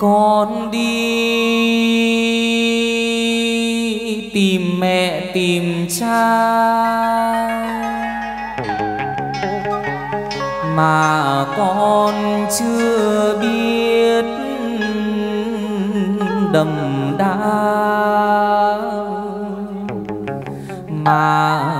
con đi tìm mẹ tìm cha. Mà con chưa biết đầm đá mà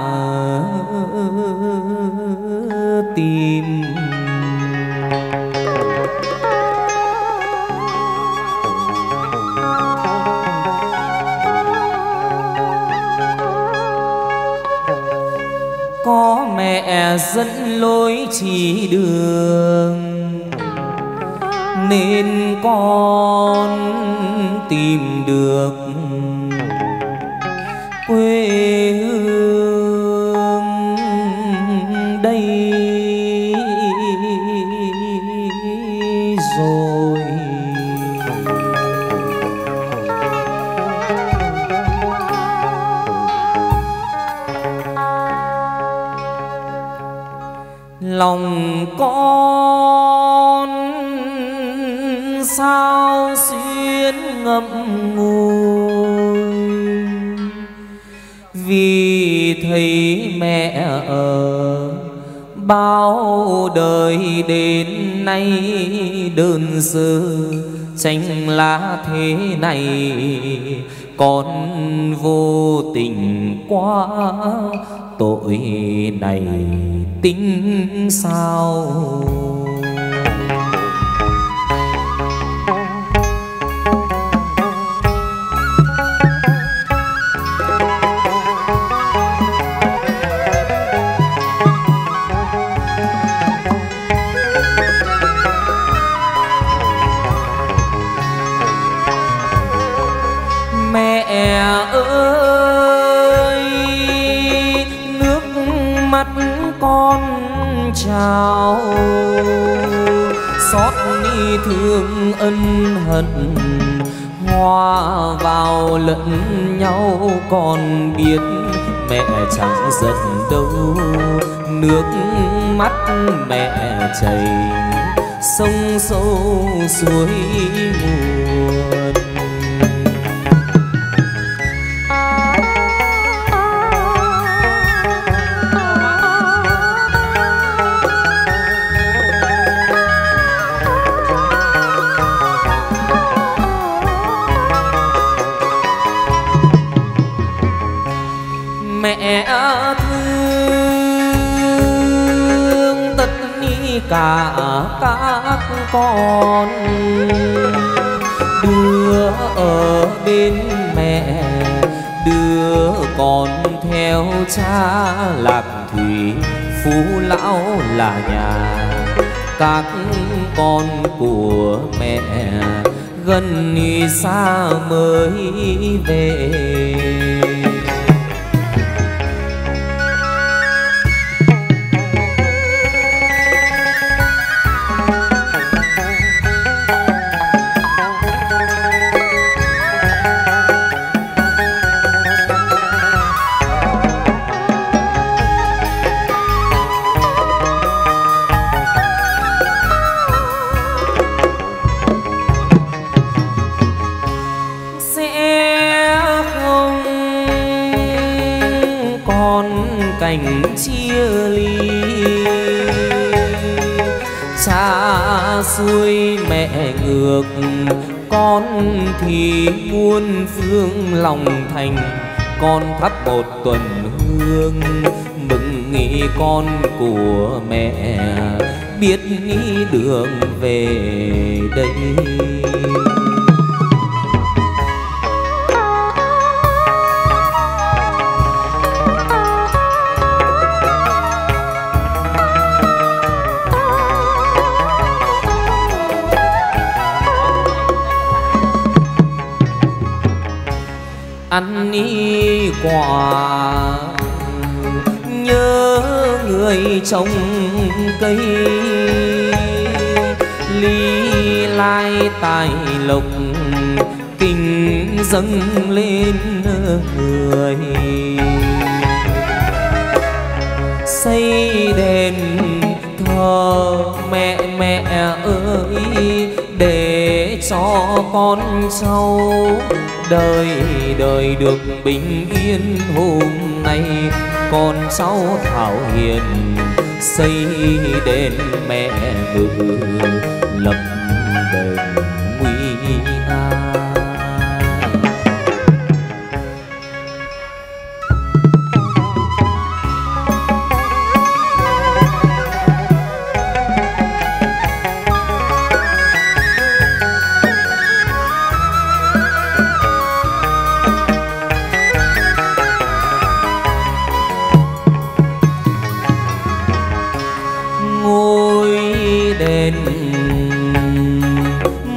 mẹ dẫn lối chỉ đường. Nên con tìm được con sao xuyên ngậm ngùi? Vì thấy mẹ ở bao đời đến nay đơn sơ tranh lá thế này con vô tình quá tội này tính sao? Mẹ chảy sông sâu suối cả các con đưa ở bên mẹ đưa con theo cha lạc thủy, phú lão là nhà. Các con của mẹ gần xa mới về. Đành chia ly. Cha xuôi mẹ ngược, con thì muôn phương lòng thành. Con thắp một tuần hương, mừng nghĩ con của mẹ. Biết đi đường về đây. Quả nhớ người trồng cây, ly lai tài lộc, kinh dâng lên người. Xây đền thờ mẹ mẹ ơi, để cho con cháu đời đời được bình yên. Hôm nay con cháu thảo hiền, xây đền mẹ ngự lập đền.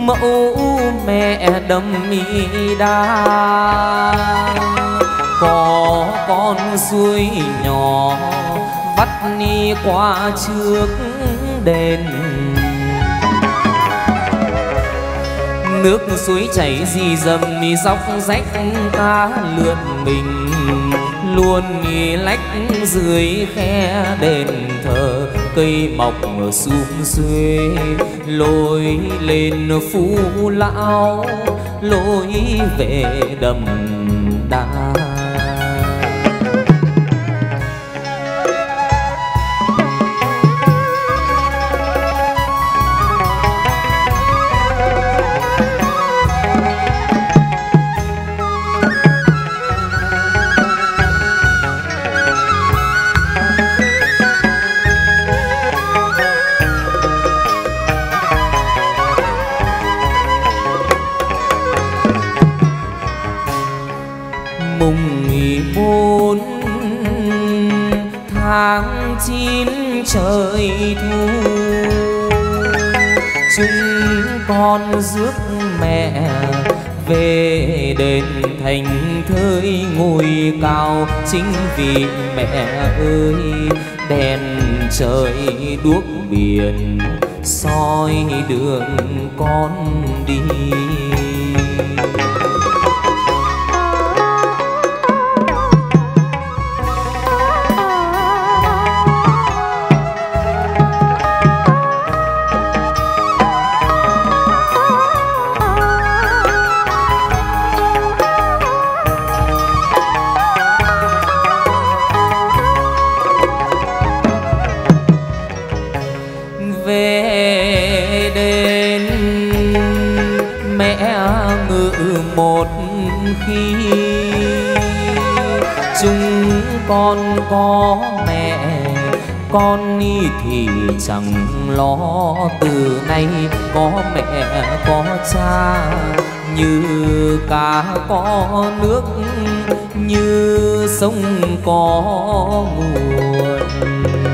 Mẫu mẹ đâm mi đa. Có con suối nhỏ, vắt ni qua trước đền. Nước suối chảy dì dầm mi dốc rách ta lượn mình. Luôn đi lách dưới khe đền thờ cây mọc xuống xuê lối lên phú lão lối về đầm đá trời thu chúng con rước mẹ về đền thành thơi ngồi cao, chính vì mẹ ơi, đèn trời đuốc biển soi đường con đi. Một khi chung con có mẹ, con đi thì chẳng lo. Từ nay có mẹ, có cha, như cá có nước, như sông có nguồn.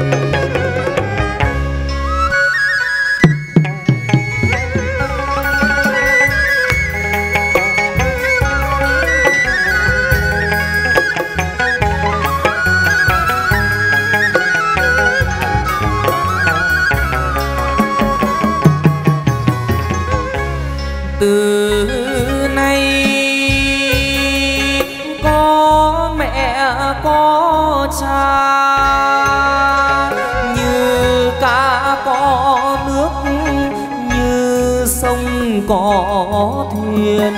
Sông có thuyền.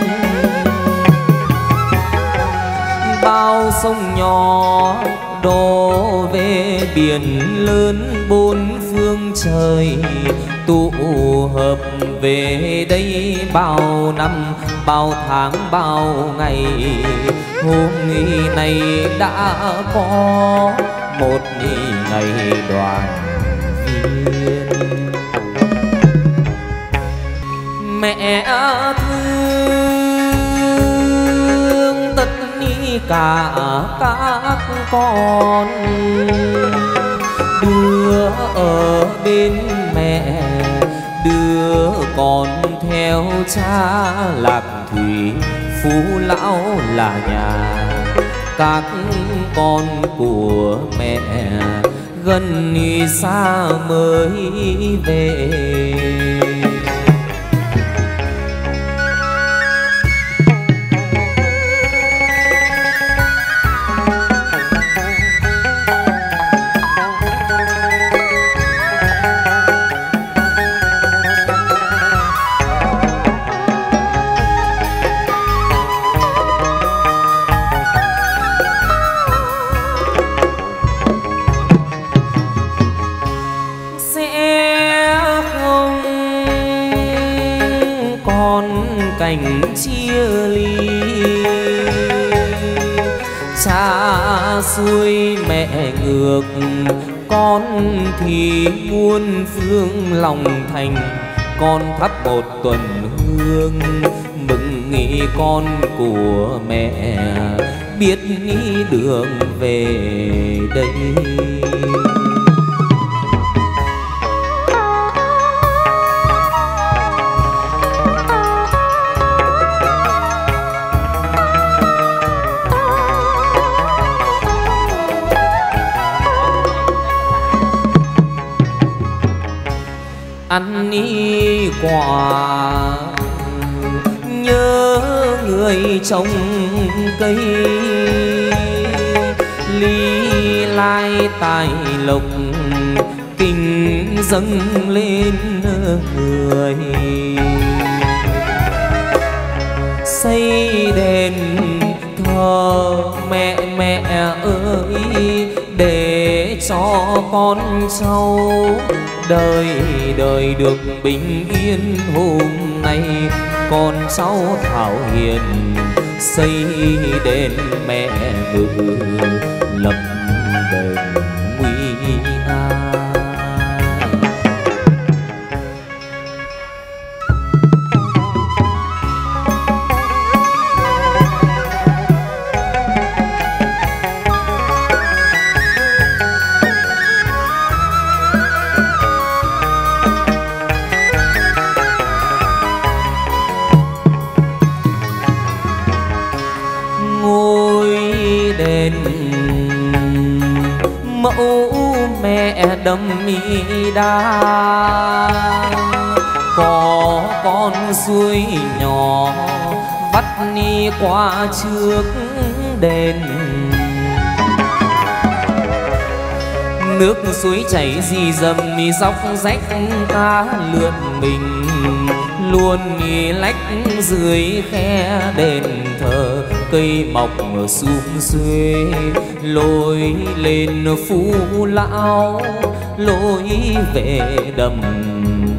Bao sông nhỏ đổ về biển lớn bốn phương trời, tụ hợp về đây bao năm, bao tháng, bao ngày. Hôm nay đã có một ngày đoàn viên. Mẹ thương tất ni cả các con. Đưa ở bên mẹ đưa con theo cha. Lạc thủy, phú lão là nhà. Các con của mẹ gần xa mới về. Lòng thành, con thắp một tuần hương. Mừng nghĩ con của mẹ, biết nghĩ đường về đây. Ăn ni quả nhớ người trồng cây, ly lai tài lộc, kinh dâng lên người. Xây đền thờ mẹ mẹ ơi, để cho con cháu đời đời được bình yên. Hôm nay con cháu thảo hiền, xây đền mẹ ngự lập đa. Có con suối nhỏ, vắt ni qua trước đền. Nước suối chảy dì dầm mi dốc rách cá lượn mình. Luôn nghi lách dưới khe đền thờ, cây mọc ở sum xuê lôi lên phú lão lối về đầm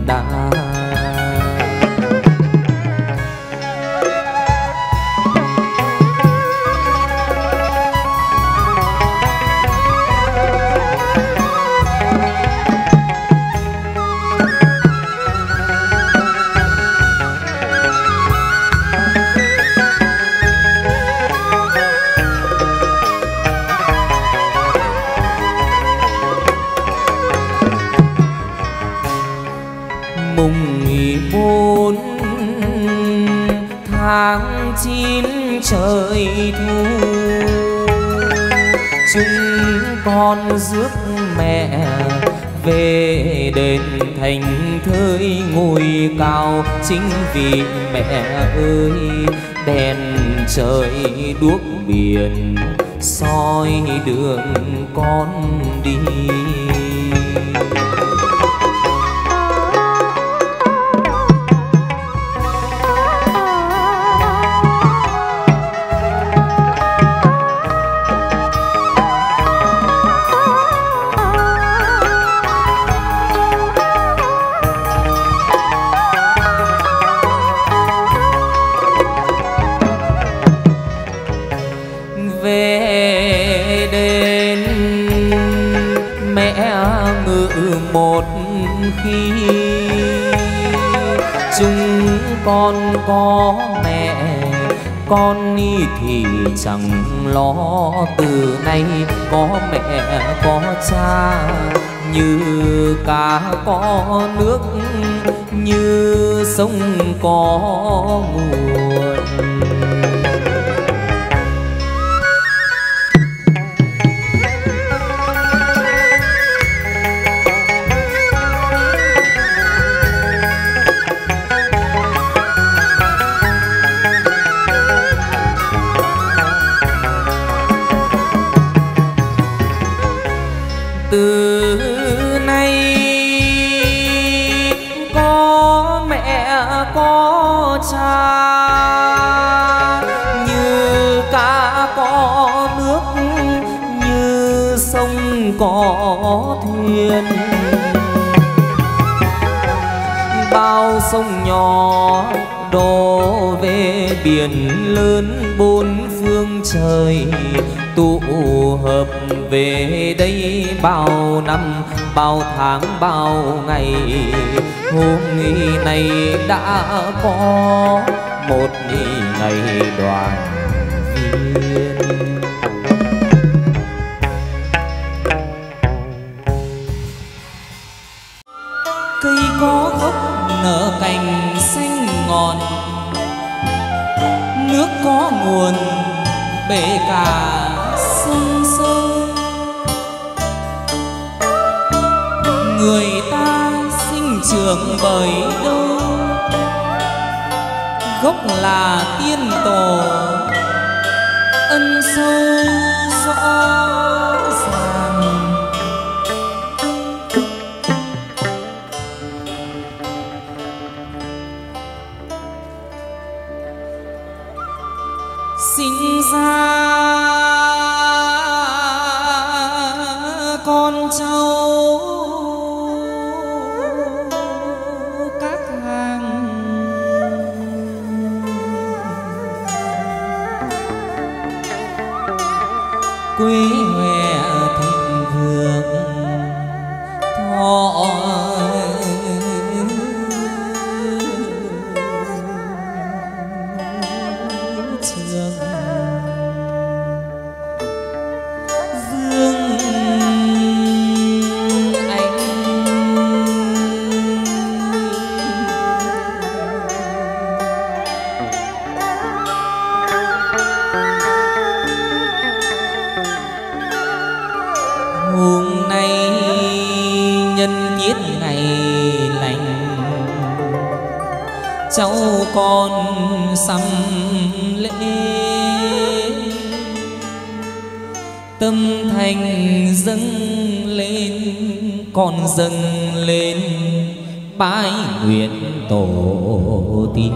đà thành thơi ngồi cao, chính vì mẹ ơi, đèn trời đuốc biển, soi đường con đi. Thì chẳng lo từ nay có mẹ, có cha, như cá có nước, như sông có nguồn. Biển lớn bốn phương trời, tụ hợp về đây bao năm, bao tháng, bao ngày. Hôm nay đã có một ngày đoàn viên. Bể cả sông sâu. Người ta sinh trưởng bởi đâu? Gốc là tiên tổ, ân sâu rõ. Con sắm lễ. Tâm thành dâng lên con dâng lên bái nguyện tổ tiên.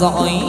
dõi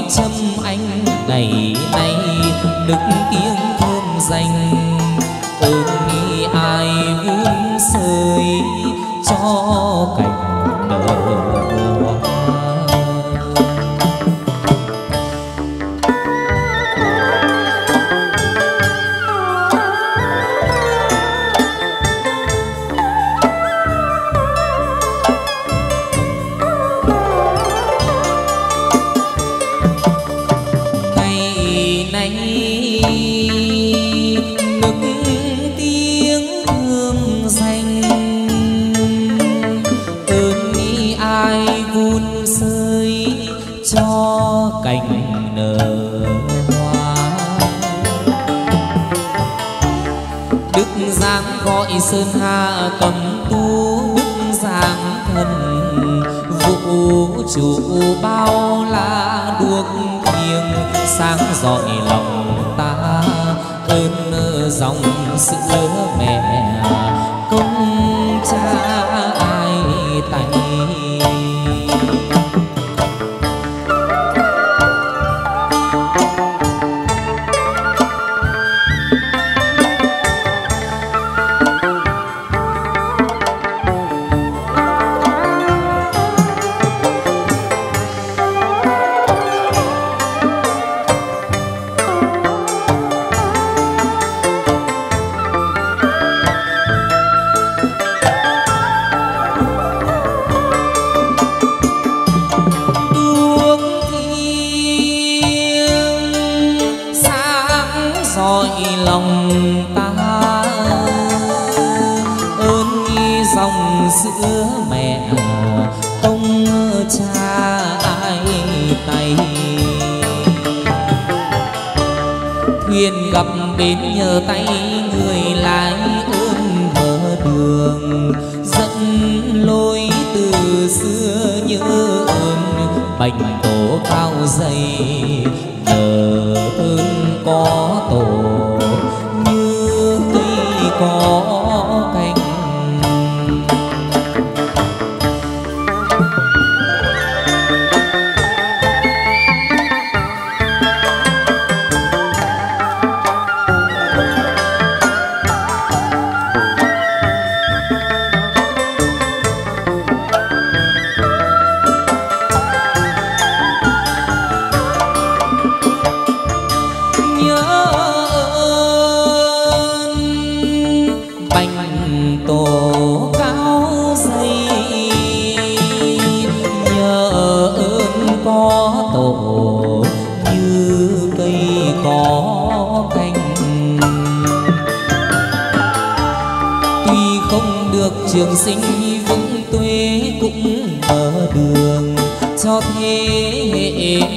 bành tổ cao dày nhờ ơn có tổ. Như cây có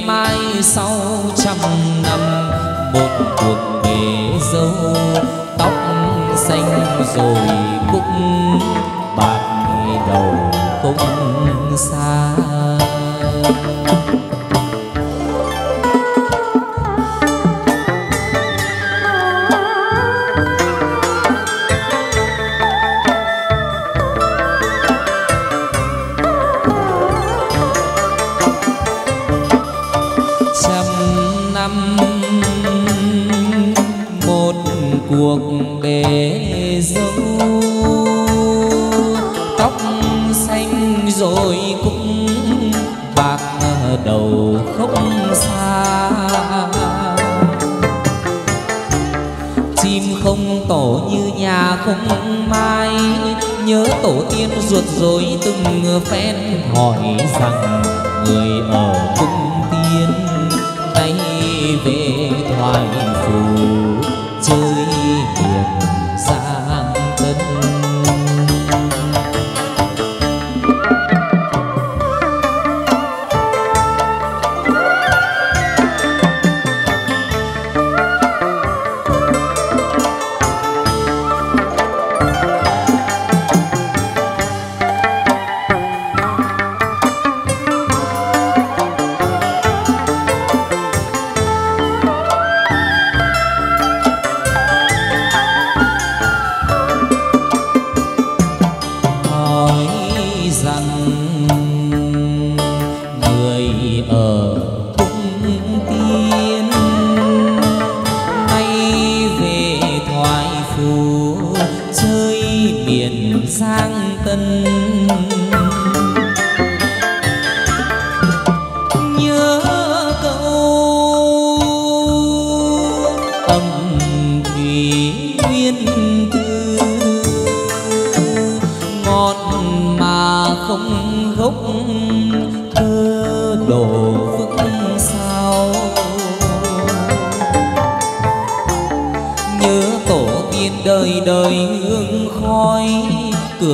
mai sau trăm năm, một cuộc về dâu. Tóc xanh rồi cũng bạc đầu không xa.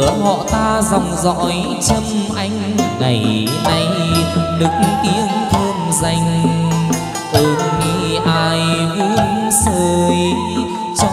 cửa họ ta dòng dõi châm anh. Ngày nay nức tiếng thơm danh. Ơn ai vun sơi cho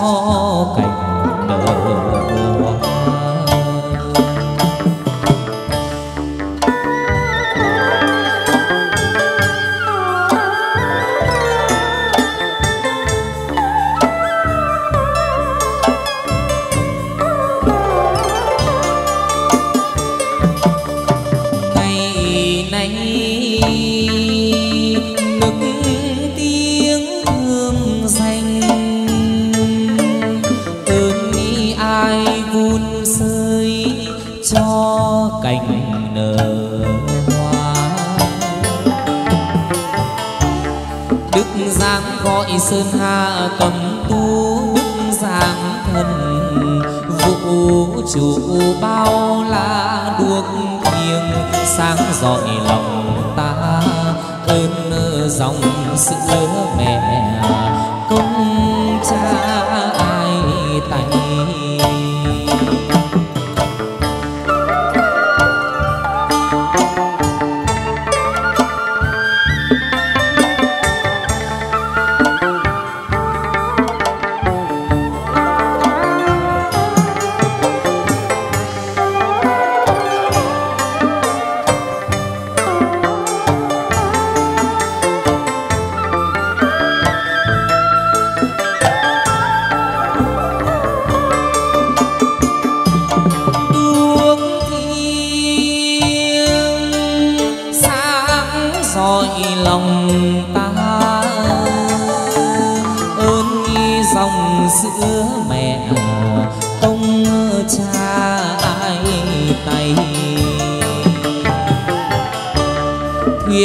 sơn hà cầm tu đức giang thần, vũ trụ bao la đuốc thiêng sáng rọi lòng.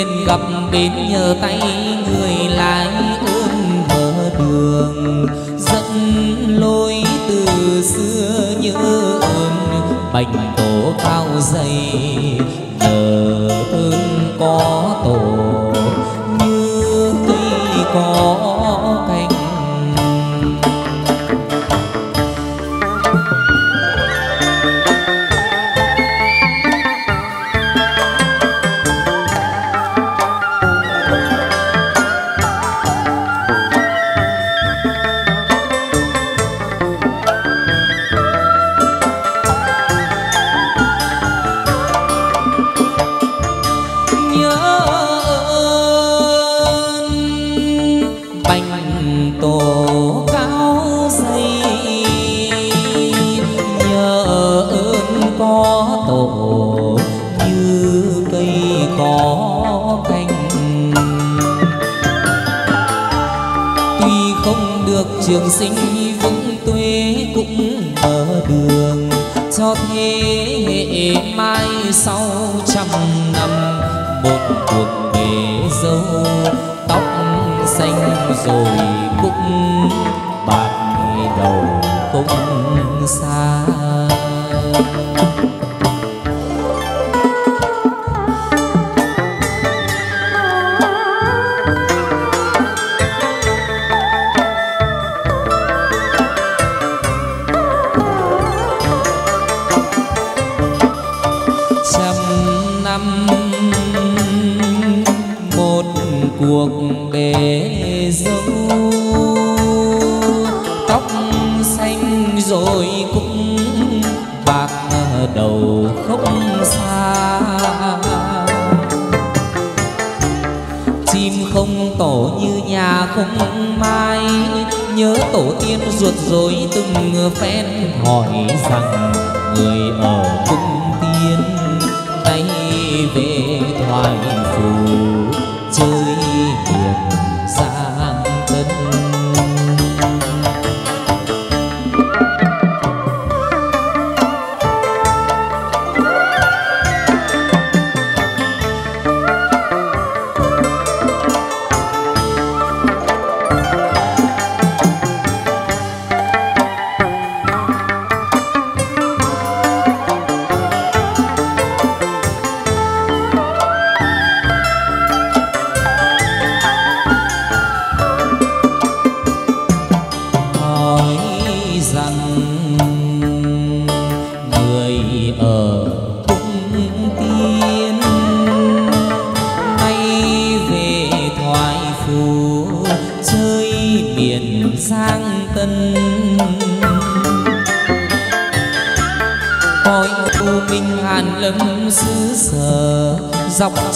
duyên gặp đến nhờ tay người lại ơn mở đường. Dẫn lối từ xưa nhớ ơn, bành tổ cao dày.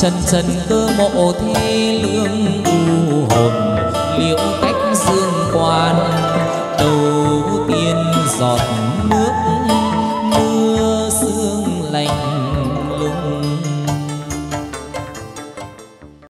Dọc trần trần cơ mộ thi.